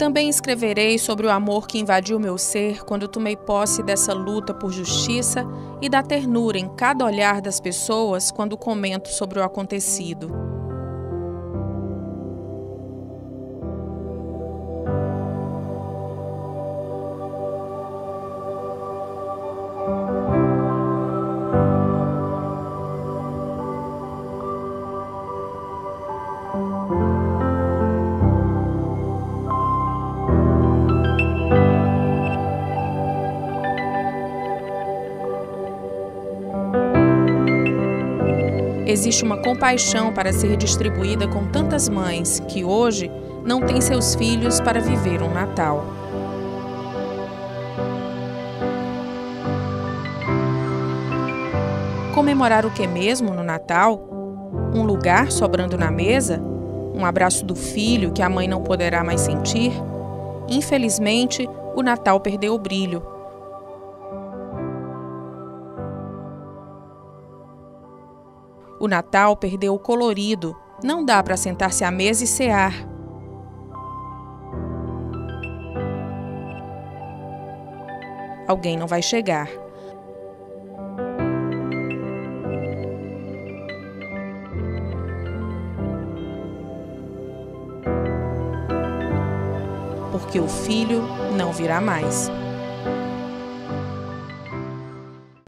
Também escreverei sobre o amor que invadiu meu ser quando tomei posse dessa luta por justiça e da ternura em cada olhar das pessoas quando comento sobre o acontecido. Existe uma compaixão para ser distribuída com tantas mães que hoje não têm seus filhos para viver um Natal. Comemorar o que mesmo no Natal? Um lugar sobrando na mesa? Um abraço do filho que a mãe não poderá mais sentir? Infelizmente, o Natal perdeu o brilho O Natal perdeu o colorido. Não dá para sentar-se à mesa e cear. Alguém não vai chegar. Porque o filho não virá mais.